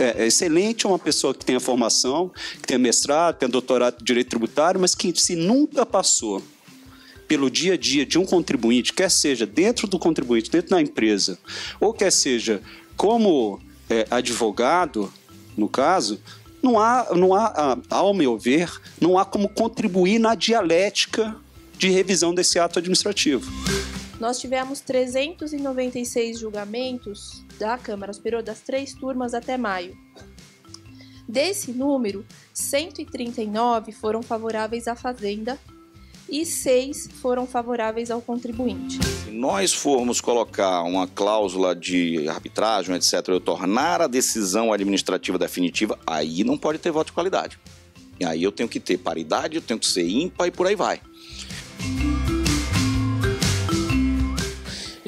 é, é excelente uma pessoa que tenha formação, que tenha mestrado, tenha doutorado em direito tributário, mas que se nunca passou pelo dia a dia de um contribuinte, quer seja dentro do contribuinte, dentro da empresa, ou quer seja como é, advogado, no caso, não há, não há, ao meu ver, não há como contribuir na dialética de revisão desse ato administrativo. Nós tivemos 396 julgamentos da Câmara Superior das três turmas até maio. Desse número, 139 foram favoráveis à Fazenda e seis foram favoráveis ao contribuinte. Se nós formos colocar uma cláusula de arbitragem, etc., eu tornar a decisão administrativa definitiva, aí não pode ter voto de qualidade. E aí eu tenho que ter paridade, eu tenho que ser ímpar e por aí vai.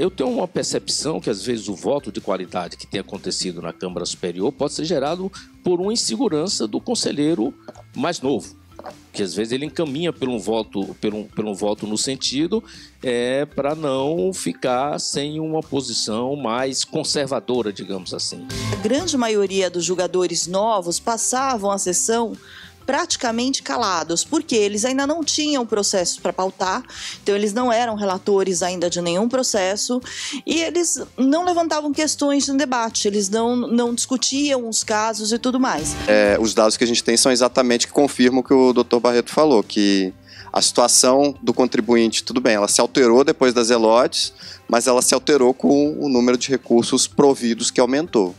Eu tenho uma percepção que às vezes o voto de qualidade que tem acontecido na Câmara Superior pode ser gerado por uma insegurança do conselheiro mais novo que às vezes ele encaminha pelo um voto, pelo, pelo um voto no sentido é, para não ficar sem uma posição mais conservadora, digamos assim. A grande maioria dos jogadores novos passavam a sessão praticamente calados, porque eles ainda não tinham processo para pautar, então eles não eram relatores ainda de nenhum processo e eles não levantavam questões no debate, eles não, não discutiam os casos e tudo mais. É, os dados que a gente tem são exatamente que confirmam o que o doutor Barreto falou, que a situação do contribuinte, tudo bem, ela se alterou depois das elotes, mas ela se alterou com o número de recursos providos que aumentou.